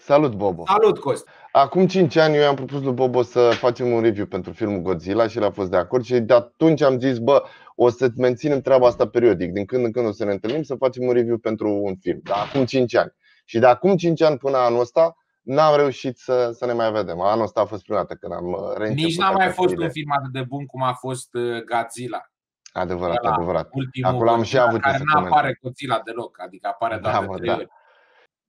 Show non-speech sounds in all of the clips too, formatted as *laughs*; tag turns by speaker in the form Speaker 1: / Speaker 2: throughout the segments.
Speaker 1: Salut, Bobo!
Speaker 2: Salut, Cost!
Speaker 1: Acum 5 ani eu i-am propus lui Bobo să facem un review pentru filmul Godzilla și el a fost de acord și de atunci am zis, bă, o să menținem treaba asta periodic. Din când în când o să ne întâlnim să facem un review pentru un film. Dar acum 5 ani. Și de acum 5 ani până anul ăsta n-am reușit să, să ne mai vedem. Anul ăsta a fost prima dată când am uh, reînceput.
Speaker 2: Nici n-a mai fost un film atât de bun cum a fost uh, Godzilla.
Speaker 1: Adevărat,
Speaker 2: Ăla,
Speaker 1: adevărat.
Speaker 2: Ultimul
Speaker 1: Acolo am și
Speaker 2: Godzilla
Speaker 1: avut
Speaker 2: care
Speaker 1: să
Speaker 2: nu
Speaker 1: comentez.
Speaker 2: apare Godzilla deloc, adică apare doar
Speaker 1: Da,
Speaker 2: de
Speaker 1: mă,
Speaker 2: trei
Speaker 1: da.
Speaker 2: ori.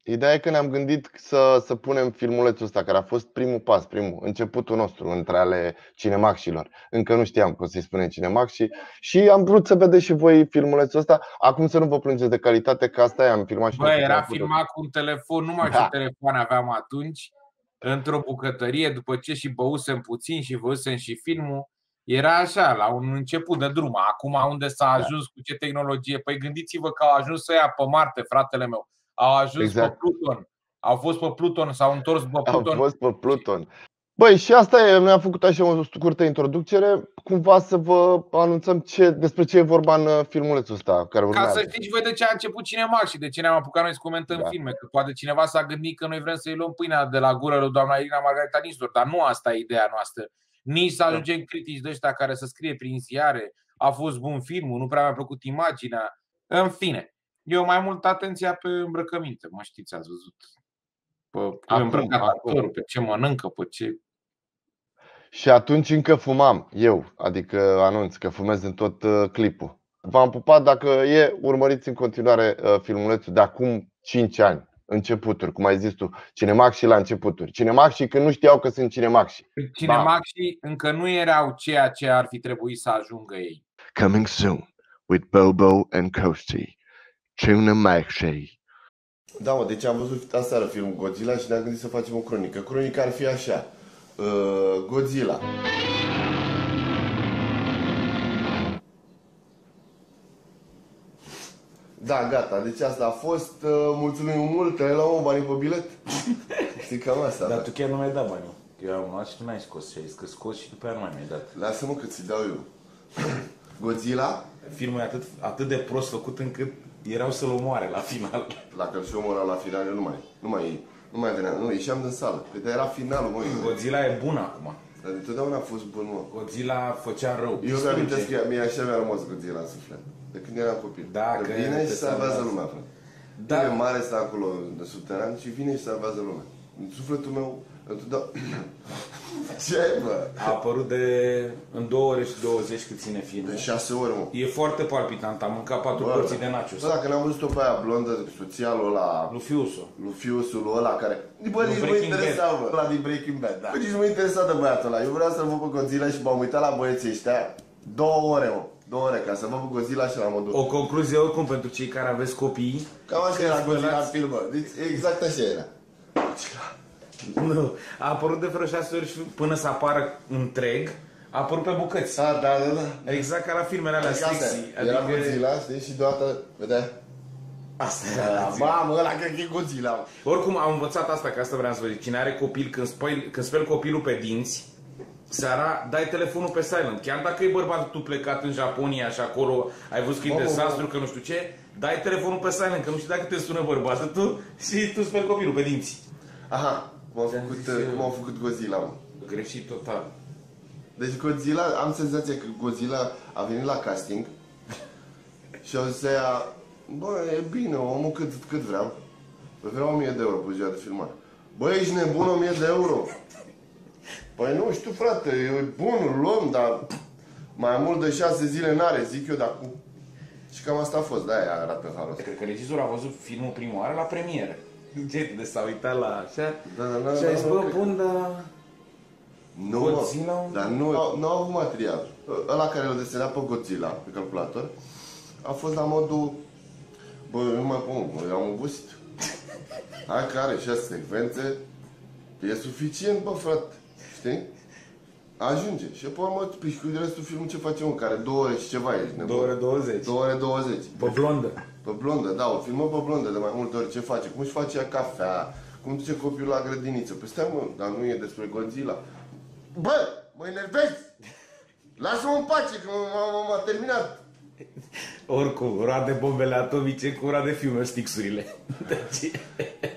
Speaker 1: Ideea e că ne-am gândit să, să punem filmulețul ăsta, care a fost primul pas, primul, începutul nostru între ale cinemaxilor. Încă nu știam cum să-i spunem cinemaxi și am vrut să vedeți și voi filmulețul ăsta. Acum să nu vă plângeți de calitate, că asta e, am filmat și
Speaker 2: Bă,
Speaker 1: noi cu
Speaker 2: era
Speaker 1: tripodul.
Speaker 2: filmat cu un telefon, nu mai
Speaker 1: Da.
Speaker 2: știu ce telefon aveam atunci, într-o bucătărie, după ce și băusem puțin și văzusem și filmul. Era așa, la un început de drum. Acum unde s-a
Speaker 1: Da.
Speaker 2: ajuns cu ce tehnologie? Păi gândiți-vă că au ajuns să ia pe Marte, fratele meu. Au ajuns
Speaker 1: Exact.
Speaker 2: pe Pluton. Au fost pe Pluton, s-au întors pe
Speaker 1: Am
Speaker 2: Pluton.
Speaker 1: fost pe Pluton. Băi, și asta e, noi am făcut așa o scurtă introducere, cumva să vă anunțăm ce, despre ce e vorba în uh, filmulețul ăsta care
Speaker 2: Ca
Speaker 1: urmează.
Speaker 2: să știți voi de ce a început Cinemax și de ce ne-am apucat noi să comentăm
Speaker 1: Da.
Speaker 2: filme. Că poate cineva s-a gândit că noi vrem să-i luăm pâinea de la gură lui doamna Irina Margarita Nistor, dar nu asta e ideea noastră. Nici să
Speaker 1: Da.
Speaker 2: ajungem critici de ăștia care să scrie prin ziare, a fost bun filmul, nu prea mi-a plăcut imaginea. În fine, eu mai mult atenția pe îmbrăcăminte, mă știți, ați văzut. Pe cum e
Speaker 1: Acum,
Speaker 2: îmbrăcat
Speaker 1: acum.
Speaker 2: actorul, pe ce mănâncă, pe ce...
Speaker 1: Și atunci încă fumam, eu, adică anunț că fumez în tot uh, clipul. V-am pupat, dacă e, urmăriți în continuare uh, filmulețul de acum 5 ani, începuturi, cum ai zis tu, Cinemax și la începuturi. Cinemax și când nu știau că sunt Cinemax.
Speaker 2: Cinemax și încă nu erau ceea ce ar fi trebuit să ajungă ei.
Speaker 1: Coming soon with Bobo and Coasty. Tuna Maxi. Da, mă, deci am văzut aseară filmul Godzilla și ne-am gândit să facem o cronică. Cronica ar fi așa. Uh, Godzilla. Da, gata. Deci asta a fost. Uh, mulțumim mult. Ai luat un bani pe bilet? *laughs* Știi cam asta.
Speaker 3: Dar
Speaker 1: da.
Speaker 3: tu chiar nu mi-ai dat bani. Eu am luat și tu n-ai scos și ai zis că scos și după aia nu mai mi-ai dat.
Speaker 1: Lasă-mă că ți dau eu. Godzilla?
Speaker 3: Filmul e atât, atât de prost făcut încât erau să-l omoare la final.
Speaker 1: Dacă îl și omora la final, eu nu mai, nu mai, nu mai venea. Nu, ieșeam din sală. Că era finalul, măi.
Speaker 3: Godzilla e bun acum.
Speaker 1: Dar întotdeauna a fost bun, mă.
Speaker 3: Godzilla făcea rău.
Speaker 1: Eu îmi amintesc că mie așa mi-a rămas Godzilla în suflet. De când eram copil.
Speaker 3: Da,
Speaker 1: că
Speaker 3: că
Speaker 1: vine
Speaker 3: te
Speaker 1: și salvează
Speaker 3: salvează.
Speaker 1: lumea, frate.
Speaker 3: Da.
Speaker 1: Da. mare stă acolo de subteran și vine și salvează lumea. În sufletul meu, întotdeauna... *coughs* Ce, bă?
Speaker 3: A apărut de în 2 ore și 20 cât ține filmul.
Speaker 1: De șase ore, mă.
Speaker 3: E foarte palpitant, am mâncat patru porții de nachos.
Speaker 1: Bă, dacă n-am văzut-o pe aia blondă, soția lui ăla,
Speaker 3: Lui Fiuso.
Speaker 1: lui fiusul lui ăla care... Bă,
Speaker 3: Lui
Speaker 1: nici nu mă
Speaker 3: Breaking
Speaker 1: interesa, bă. Ăla din Breaking Bad, da. Bă, nici nu mă interesa de băiatul ăla. Eu vreau să-l văd pe Godzilla și m-am uitat la băieții ăștia două ore, mă. Două ore, ca să văd pe Godzilla și la modul.
Speaker 3: O concluzie oricum pentru cei care aveți copii.
Speaker 1: Cam așa era Godzilla în film, bă. Deci exact așa era.
Speaker 3: Nu, a apărut de vreo 6 ori și până să apară întreg, a apărut pe bucăți.
Speaker 1: Da, da, da, da.
Speaker 3: Exact ca la filmele alea
Speaker 1: Adică asta
Speaker 3: sexy.
Speaker 1: e. Era Godzilla, știi, și deodată, vedea?
Speaker 3: Asta
Speaker 1: Da, mamă, ăla cred că e Godzilla, mă.
Speaker 3: Oricum am învățat asta, că asta vreau să vă zic. Cine are copil, când, spăl, când speli copilul pe dinți, seara, dai telefonul pe silent. Chiar dacă e bărbatul tu plecat în Japonia și acolo ai văzut că e
Speaker 1: Mamă,
Speaker 3: dezastru, că nu știu ce, dai telefonul pe silent, că nu știu dacă te sună bărbatul tu și tu speli copilul pe dinți.
Speaker 1: Aha, cum au făcut, cum au făcut Godzilla, mă.
Speaker 3: Greșit total.
Speaker 1: Deci Godzilla, am senzația că Godzilla a venit la casting și au zis aia, bă, e bine, omul cât, cât vreau. Păi vreau 1000 de euro pe ziua de filmare. Bă, ești nebun 1000 de euro? Păi nu știu, frate, e bun, îl luăm, dar mai mult de 6 zile n-are, zic eu, dar cu... Și cam asta a fost, de-aia arată halul ăsta.
Speaker 3: Cred că regizorul a văzut filmul prima oară la premieră. Ce, de s-a uitat la așa
Speaker 1: Da, da, da,
Speaker 3: și a
Speaker 1: da,
Speaker 3: zis,
Speaker 1: da,
Speaker 3: bă,
Speaker 1: cred că-
Speaker 3: bun, dar...
Speaker 1: Nu,
Speaker 3: Godzilla?
Speaker 1: mă, dar nu, nu au avut material. Ăla care l-a desenat pe Godzilla, pe calculator, a fost la modul, bă, eu nu mai pot, mă, am obosit. *laughs* Hai că are șase secvențe, e suficient, bă, frate, știi? Ajunge. Și apoi, mă, păi, cu restul filmului ce facem, mă, care două ore și ceva ești nebun.
Speaker 3: 2 ore 20.
Speaker 1: Două ore 20.
Speaker 3: Pe blondă.
Speaker 1: Pe blondă, da, o filmă pe blondă de mai multe ori. Ce face? Cum își face ea cafea? Cum duce copilul la grădiniță? Păi stai, mă, dar nu e despre Godzilla. Bă, mă enervezi! Lasă-mă în pace, că m- m- m- m-a terminat
Speaker 3: Oricum, roade bombele atomice cu roade filme stixurile. Deci, *laughs*
Speaker 1: E bun?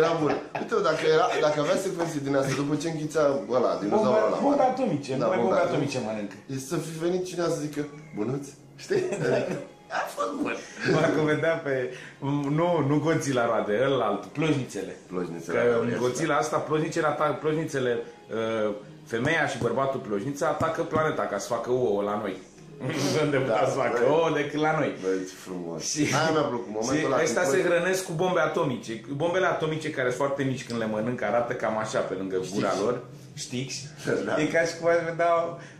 Speaker 1: Era bun. Uite, dacă, era, dacă avea secvențe din asta, după ce închițea ăla, dinozaurul ăla
Speaker 3: bombe
Speaker 1: mare.
Speaker 3: atomice,
Speaker 1: Da,
Speaker 3: numai
Speaker 1: bombe
Speaker 3: bombe
Speaker 1: atomice.
Speaker 3: atomice mănâncă.
Speaker 1: E să fi venit cineva să zică, bunuț, știi? *laughs* A fost bun.
Speaker 3: Parcă vedea pe... Nu, nu Godzilla roade, ălalt, plojnițele.
Speaker 1: Plojnițele,
Speaker 3: Că în
Speaker 1: uriașe,
Speaker 3: Godzilla asta, plojnicele atacă, plojnițele, uh, femeia și bărbatul plojniță atacă planeta ca să facă ouă la noi. Unde
Speaker 1: Da,
Speaker 3: putea să facă
Speaker 1: băi.
Speaker 3: ouă decât la noi.
Speaker 1: Băi, ce frumos.
Speaker 3: Și,
Speaker 1: Aia mi-a plăcut, momentul
Speaker 3: și
Speaker 1: ăla.
Speaker 3: ăsta
Speaker 1: când
Speaker 3: se
Speaker 1: poți-
Speaker 3: hrănesc cu bombe atomice. Bombele atomice care sunt foarte mici când le mănâncă, arată cam așa pe lângă gura lor. Știți?
Speaker 1: Da.
Speaker 3: E ca și cum aș vedea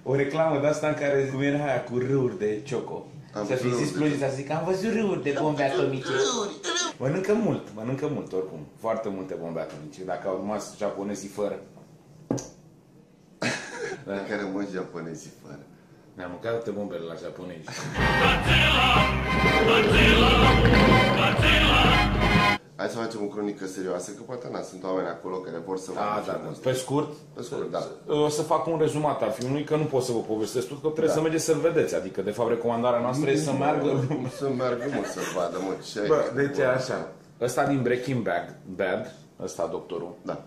Speaker 3: o reclamă de asta în care cum era aia cu râuri de cioco.
Speaker 1: Am
Speaker 3: să fi
Speaker 1: văzut
Speaker 3: zis
Speaker 1: râuri de
Speaker 3: plujii, să zic, am văzut râuri de bombe atomice. Mănâncă mult, mănâncă mult oricum. Foarte multe bombe atomice. Dacă au rămas japonezii fără.
Speaker 1: La care mă japonezii fără.
Speaker 3: Ne-am mâncat toate bombele la japonezi.
Speaker 1: Hai să facem o cronică serioasă, că poate na, sunt oameni acolo care vor să
Speaker 3: Da,
Speaker 1: vadă
Speaker 3: da,
Speaker 1: filmul
Speaker 3: da.
Speaker 1: ăsta.
Speaker 3: Pe scurt,
Speaker 1: Pe scurt, da.
Speaker 3: o să fac un rezumat al filmului, că nu pot să vă povestesc tot, că trebuie
Speaker 1: Da.
Speaker 3: să mergeți să-l vedeți. Adică, de fapt, recomandarea noastră e să meargă...
Speaker 1: Să meargă, mă, să vadă, mă, ce ai.
Speaker 3: Bă, deci e așa. Ăsta din Breaking Bad, Bad ăsta doctorul,
Speaker 1: Da.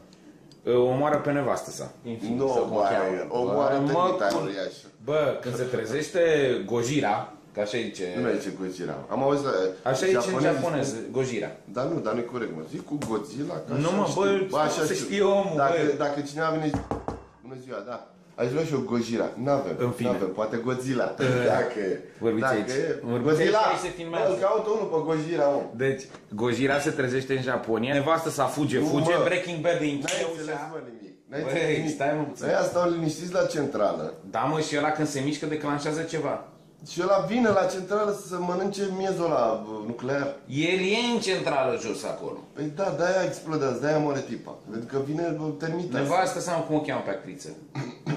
Speaker 3: O omoară pe nevastă sa. Infin,
Speaker 1: Nu,
Speaker 3: sau cum o
Speaker 1: bă,
Speaker 3: cheamă.
Speaker 1: o moară
Speaker 3: Bă,
Speaker 1: tămita
Speaker 3: mă,
Speaker 1: uriașă.
Speaker 3: Bă, când se trezește Gojira, că așa zice...
Speaker 1: Nu e ce Godzilla. Am auzit la...
Speaker 3: Așa zice în
Speaker 1: japonezii
Speaker 3: japonez,
Speaker 1: spun-
Speaker 3: Gojira.
Speaker 1: Dar nu, dar nu e corect, mă. Zic cu Godzilla, că
Speaker 3: Nu,
Speaker 1: așa
Speaker 3: mă, bă,
Speaker 1: știu. așa
Speaker 3: să
Speaker 1: știu.
Speaker 3: știe omul,
Speaker 1: dacă,
Speaker 3: bă.
Speaker 1: dacă cineva vine și zice, bună ziua, da. Aș vrea și o Gojira. N-avem.
Speaker 3: În fine.
Speaker 1: N-avem. Poate Godzilla. *laughs* Dacă e.
Speaker 3: Vorbiți
Speaker 1: dacă
Speaker 3: aici.
Speaker 1: e.
Speaker 3: Vorbiți
Speaker 1: Godzilla.
Speaker 3: aici, aici se filmează.
Speaker 1: Bă, îl caută unul pe Gojira, om.
Speaker 3: Deci, Gojira se trezește în Japonia, nevastă sa fuge,
Speaker 1: Nu,
Speaker 3: fuge,
Speaker 1: mă.
Speaker 3: Breaking Bad îi
Speaker 1: N-ai
Speaker 3: închide
Speaker 1: înțeles,
Speaker 3: ușa.
Speaker 1: mă, nimic. N-ai
Speaker 3: Băi,
Speaker 1: înțeles nimic.
Speaker 3: stai, mă, puțin.
Speaker 1: Ăia stau liniștiți la centrală.
Speaker 3: Da, mă, și ăla când se mișcă declanșează ceva.
Speaker 1: Și ăla vine la centrală să mănânce miezul ăla bă, nuclear.
Speaker 3: El e în centrală jos acolo.
Speaker 1: Păi da, de-aia explodează, de-aia moare tipa. Pentru că vine bă, termita.
Speaker 3: Nevastă sau cum o cheamă pe actriță? *coughs*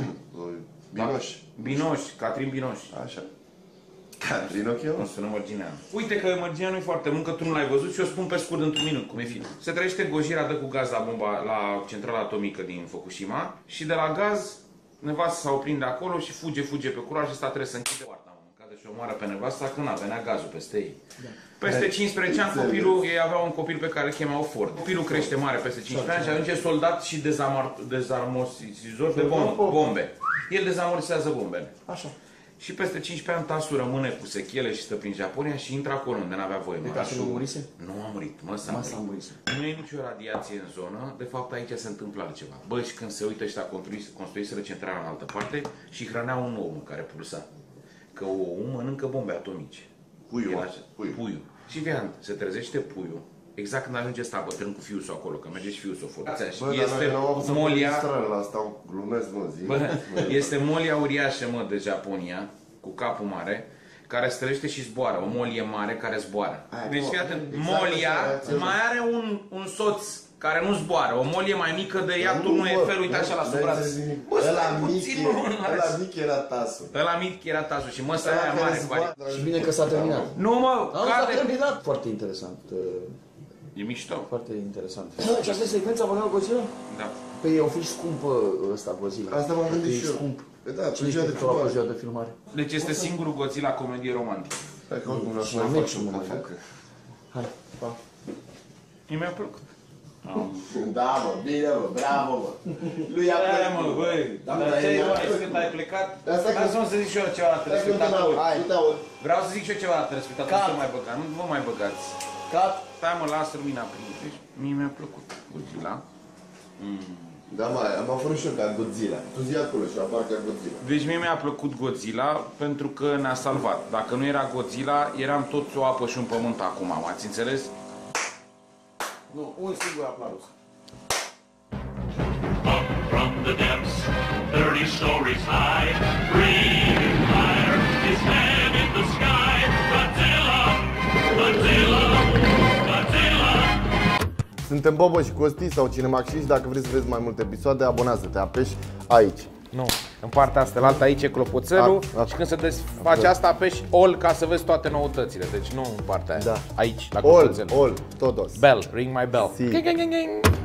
Speaker 1: Bă, Binoș.
Speaker 3: Binoș, Catrin Binoș.
Speaker 1: Așa. Ca Pinocchio?
Speaker 3: Nu sună Mărgineanu. Uite că Mărgineanu e foarte mult, că tu nu l-ai văzut și o spun pe scurt într-un minut, cum e film. Se trăiește Gojira, dă cu gaz la bomba, la centrala atomică din Fukushima și de la gaz nevasta s-a oprit de acolo și fuge, fuge pe culoar și ăsta trebuie să închide poarta. mă, Cade și omoară pe nevasta că n-a venea gazul peste ei. Peste 15 ani copilul, ei aveau un copil pe care îl chemau Ford. Copilul crește mare peste 15 ani și ajunge soldat și dezamor- dezarmosizor de bombe. bombe. El dezamortizează bombele.
Speaker 4: Așa.
Speaker 3: Și peste 15 ani Tasu rămâne cu sechele și stă prin Japonia și intră acolo unde n-avea voie.
Speaker 4: De Tasu nu murise?
Speaker 3: Nu a murit, mă, s-a
Speaker 4: Mă, s-a
Speaker 3: murit.
Speaker 4: murit.
Speaker 3: Nu e nicio radiație în zonă, de fapt aici se întâmplă altceva. Bă, și când se uită ăștia construis- construiseră centrala în altă parte și hrăneau un om care pulsa. Că omul mănâncă bombe atomice.
Speaker 1: Puiul,
Speaker 3: El
Speaker 1: mă,
Speaker 3: așa-
Speaker 1: puiul.
Speaker 3: puiul. Și vean, se trezește puiul. Exact când ajunge ăsta bătrân cu fiul său acolo, că merge și fiul său fără.
Speaker 1: Bă, dar
Speaker 3: Este
Speaker 1: noi n-am avut să
Speaker 3: molia,
Speaker 1: străină la asta, glumesc, mă, zi.
Speaker 3: Bă, este molia uriașă, mă, de Japonia, cu capul mare, care străiește și zboară. O molie mare care zboară.
Speaker 1: Aia,
Speaker 3: Deci,
Speaker 1: bă,
Speaker 3: fii atent,
Speaker 1: exact
Speaker 3: molia
Speaker 1: așa, exact.
Speaker 3: mai are un, un soț care nu zboară. O molie mai mică de ea,
Speaker 1: Nu,
Speaker 3: turnul
Speaker 1: bă,
Speaker 3: Eiffel, uite
Speaker 1: n-ai-
Speaker 3: așa la
Speaker 1: n-ai
Speaker 3: sub braț.
Speaker 1: înțeles nimic.
Speaker 3: Bă,
Speaker 1: Ăla
Speaker 3: stai
Speaker 1: mic,
Speaker 3: puțin,
Speaker 1: e-
Speaker 3: mă,
Speaker 1: ăla mic era tasul.
Speaker 3: Ăla mic era tasul și măsa
Speaker 1: Ăla
Speaker 3: aia
Speaker 1: care
Speaker 3: mare cu
Speaker 1: zboară,
Speaker 3: aia.
Speaker 4: Și bine că s-a terminat.
Speaker 3: Nu, mă,
Speaker 4: Am s-a
Speaker 3: cade.
Speaker 4: terminat. Foarte interesant. Uh,
Speaker 3: E mișto.
Speaker 4: Foarte interesant. Și asta e secvența pe care o Godzilla?
Speaker 3: Da.
Speaker 4: Păi o fi scumpă ăsta Godzilla.
Speaker 1: Asta m-am gândit
Speaker 4: Că e
Speaker 1: și eu.
Speaker 4: scump.
Speaker 1: Păi da,
Speaker 4: Cine
Speaker 1: pe ziua
Speaker 4: știe
Speaker 1: de
Speaker 4: că la
Speaker 1: filmare.
Speaker 4: ziua de filmare?
Speaker 3: Deci este singurul Godzilla comedie romantică.
Speaker 1: Hai că oricum vreau să
Speaker 4: Și
Speaker 1: mai
Speaker 4: mai
Speaker 1: fac
Speaker 4: mergi
Speaker 1: și
Speaker 4: și
Speaker 1: un
Speaker 4: mă mai
Speaker 1: cafea.
Speaker 4: fac.
Speaker 1: că-
Speaker 4: Hai, pa.
Speaker 3: Mie mi-a plăcut.
Speaker 1: Da, mă, bine, mă, bravo, mă. Lui a
Speaker 3: Aia, mă,
Speaker 1: plăcut,
Speaker 3: băi,
Speaker 1: Da,
Speaker 3: dar
Speaker 1: dar
Speaker 3: ce
Speaker 1: e-
Speaker 3: ai când ai plecat?
Speaker 1: Asta că-
Speaker 3: Lasă-mă să zic și eu ceva la
Speaker 1: Stai că nu te
Speaker 3: telespectatori.
Speaker 1: Hai, uite, auzi.
Speaker 3: Vreau să zic și eu ceva la telespectatori,
Speaker 4: Cat.
Speaker 3: nu mai băgați, nu vă mai băgați.
Speaker 4: Cat.
Speaker 3: Stai mă, lasă lumina prin. Deci, mie mi-a plăcut Godzilla.
Speaker 1: Da, mă, am apărut și eu ca Godzilla. Tu zi acolo și apar ca Godzilla.
Speaker 3: Deci mie mi-a plăcut Godzilla pentru că ne-a salvat. Dacă nu era Godzilla, eram toți o apă și un pământ acum, m-ați înțeles?
Speaker 4: Nu, un singur aplauz.
Speaker 5: Up from the depths, 30 stories high,
Speaker 1: Suntem Bobo și Costi sau Cinemax și dacă vrei să vezi mai multe episoade, abonează-te, apeși aici.
Speaker 3: Nu. În partea asta, la alta aici e clopoțelul
Speaker 1: A- a-
Speaker 3: și când se desface asta apeși all ca să vezi toate noutățile. Deci nu în partea aia.
Speaker 1: Da.
Speaker 3: Aici, la
Speaker 1: All,
Speaker 3: clopoțel.
Speaker 1: all, todos.
Speaker 3: Bell, ring my bell.
Speaker 1: Si.
Speaker 3: Ging, ging, ging, ging.